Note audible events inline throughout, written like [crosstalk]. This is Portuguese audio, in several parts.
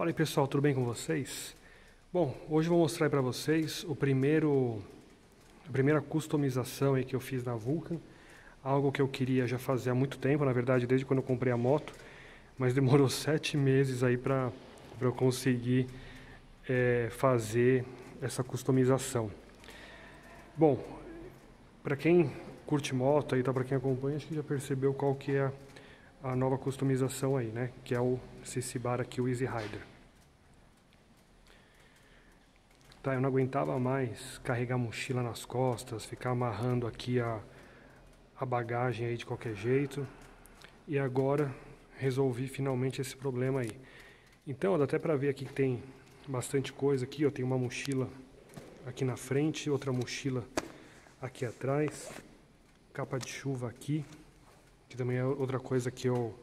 Fala aí pessoal, tudo bem com vocês? Bom, hoje vou mostrar para vocês o primeiro, a primeira customização aí que eu fiz na Vulcan. Algo que eu queria já fazer há muito tempo, na verdade desde quando eu comprei a moto, mas demorou [laughs] sete meses aí para eu conseguir é, fazer essa customização. Bom, para quem curte moto aí, tá, para quem acompanha, acho que já percebeu qual que é a a nova customização aí, né? Que é o CC Bar aqui, o Easy Rider. Tá, eu não aguentava mais carregar mochila nas costas, ficar amarrando aqui a, a bagagem aí de qualquer jeito. E agora resolvi finalmente esse problema aí. Então, dá até para ver aqui que tem bastante coisa aqui, ó. Tem uma mochila aqui na frente, outra mochila aqui atrás. Capa de chuva aqui que também é outra coisa que eu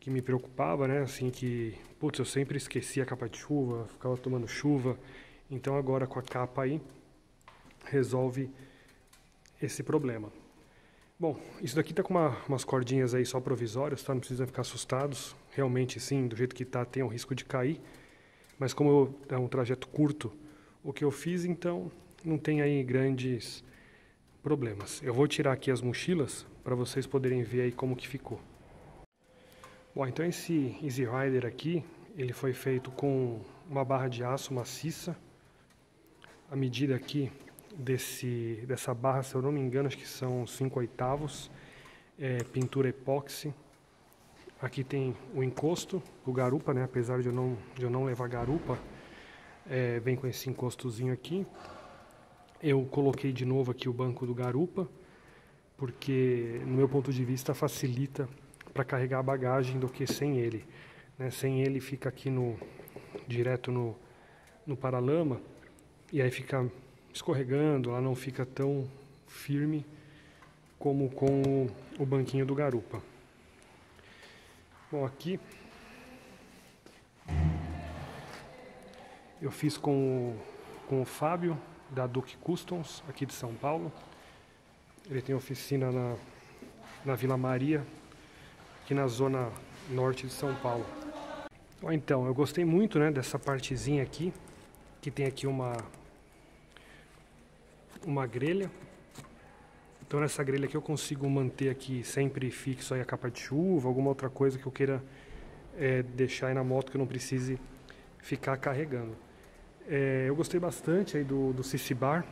que me preocupava, né? Assim que, putz, eu sempre esquecia a capa de chuva, ficava tomando chuva. Então agora com a capa aí resolve esse problema. Bom, isso daqui tá com uma, umas cordinhas aí só provisórias, tá? Não precisa ficar assustados. Realmente sim, do jeito que tá tem o risco de cair. Mas como é um trajeto curto, o que eu fiz então não tem aí grandes problemas. Eu vou tirar aqui as mochilas para vocês poderem ver aí como que ficou. Bom, então esse Easy Rider aqui, ele foi feito com uma barra de aço maciça. A medida aqui desse, dessa barra, se eu não me engano, acho que são 5 oitavos. É, pintura epóxi. Aqui tem o encosto, o garupa, né? Apesar de eu não, de eu não levar garupa, é, vem com esse encostozinho aqui. Eu coloquei de novo aqui o banco do garupa porque no meu ponto de vista facilita para carregar a bagagem do que sem ele. Né? Sem ele fica aqui no direto no, no paralama e aí fica escorregando, ela não fica tão firme como com o, o banquinho do garupa. Bom, aqui eu fiz com o, com o Fábio da Duke Customs aqui de São Paulo. Ele tem oficina na, na Vila Maria, aqui na zona norte de São Paulo. Então, eu gostei muito né, dessa partezinha aqui, que tem aqui uma, uma grelha. Então nessa grelha aqui eu consigo manter aqui sempre fixo aí a capa de chuva, alguma outra coisa que eu queira é, deixar aí na moto que eu não precise ficar carregando. É, eu gostei bastante aí do, do CC Bar,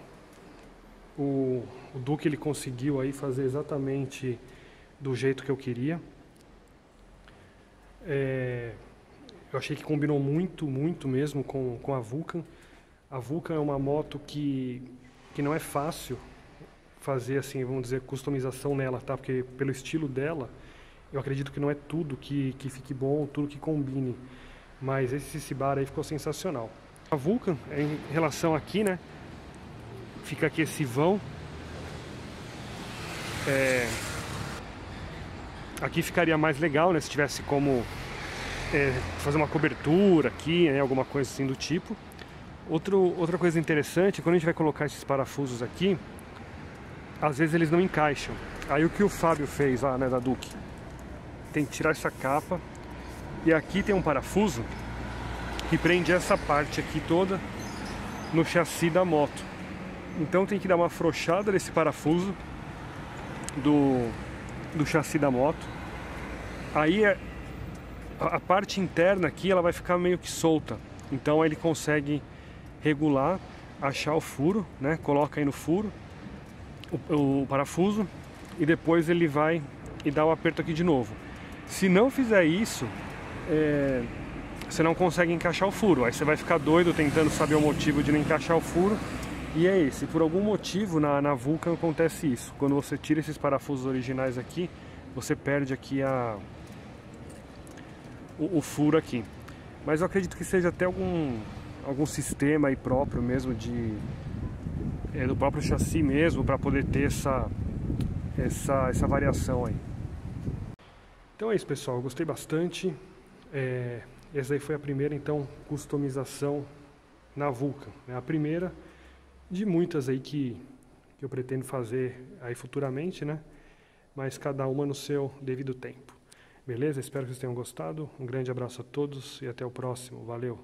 o, o Duque ele conseguiu aí fazer exatamente do jeito que eu queria. É, eu achei que combinou muito, muito mesmo com, com a Vulcan. A Vulcan é uma moto que, que não é fácil fazer assim, vamos dizer, customização nela, tá? Porque pelo estilo dela, eu acredito que não é tudo que, que fique bom, tudo que combine. Mas esse Cibar aí ficou sensacional. Vulcan, em relação aqui, né? fica aqui esse vão. É... Aqui ficaria mais legal, né? Se tivesse como é, fazer uma cobertura aqui, né? Alguma coisa assim do tipo. Outro, outra coisa interessante, quando a gente vai colocar esses parafusos aqui, às vezes eles não encaixam. Aí o que o Fábio fez lá, né, da Duke? Tem que tirar essa capa e aqui tem um parafuso que prende essa parte aqui toda no chassi da moto. Então tem que dar uma afrouxada nesse parafuso do, do chassi da moto. Aí é, a parte interna aqui ela vai ficar meio que solta. Então ele consegue regular, achar o furo, né? Coloca aí no furo o, o parafuso e depois ele vai e dá o aperto aqui de novo. Se não fizer isso, é, você não consegue encaixar o furo. Aí você vai ficar doido tentando saber o motivo de não encaixar o furo e é esse, por algum motivo na, na Vulcan acontece isso. Quando você tira esses parafusos originais aqui, você perde aqui a, o, o furo aqui. Mas eu acredito que seja até algum, algum sistema aí próprio mesmo de é, do próprio chassi mesmo para poder ter essa, essa, essa variação aí. Então é isso pessoal, eu gostei bastante. É, essa aí foi a primeira então customização na Vulcan. Né? A primeira de muitas aí que, que eu pretendo fazer aí futuramente, né? Mas cada uma no seu devido tempo. Beleza? Espero que vocês tenham gostado. Um grande abraço a todos e até o próximo. Valeu!